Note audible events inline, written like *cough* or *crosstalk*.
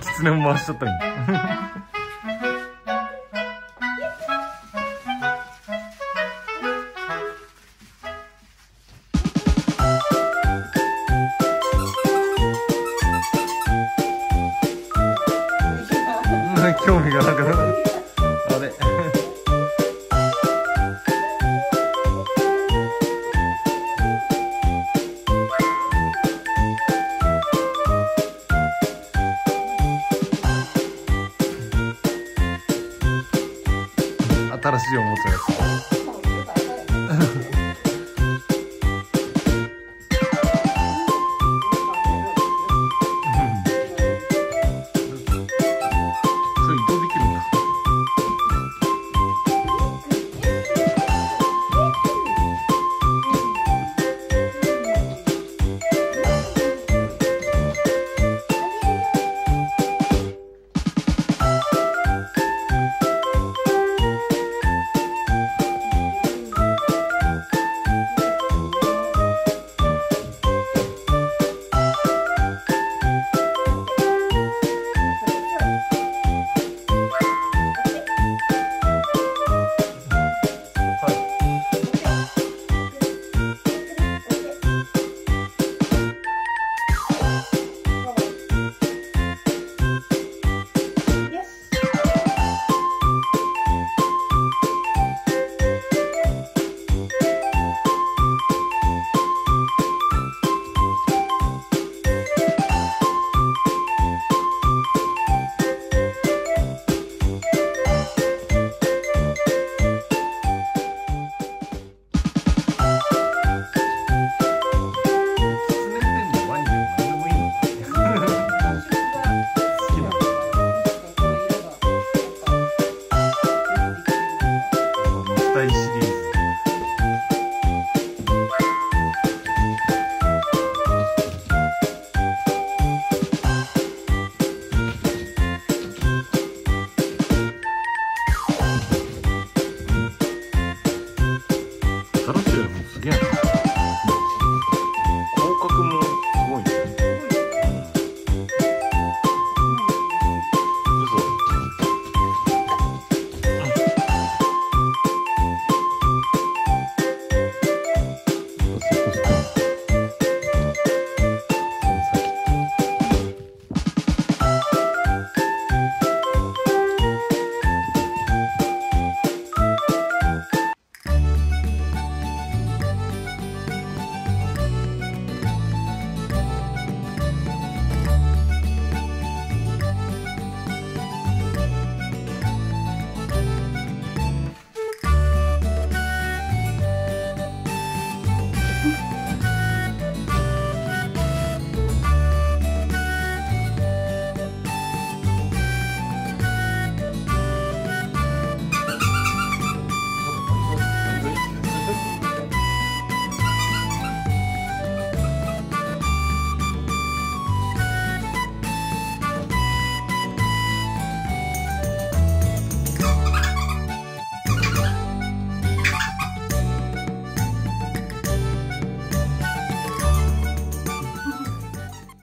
狐も回しちゃったんや *laughs* 興味がなくな新しいおもちゃです。新しいのすげえな。